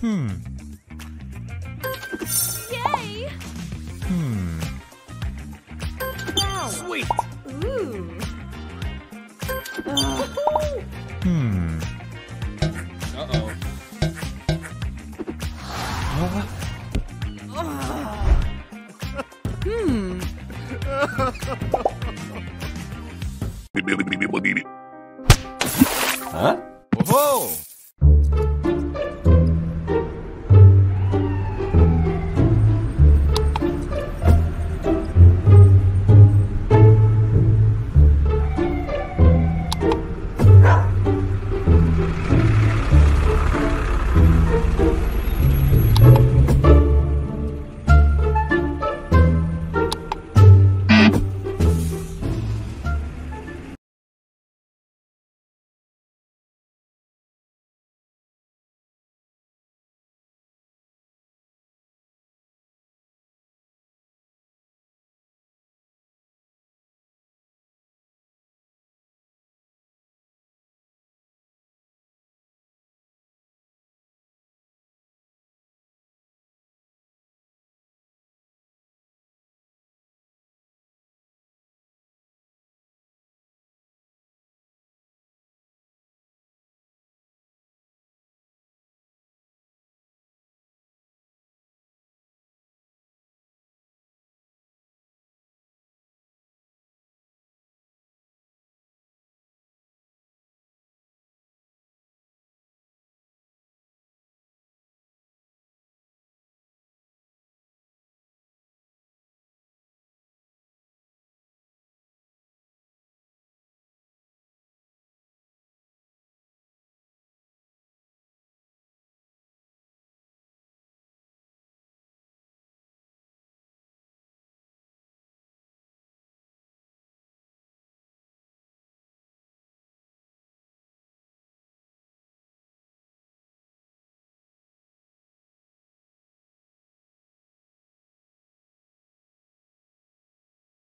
Hmm. Yay! Hmm. Wow. Sweet. Ooh. Hmm.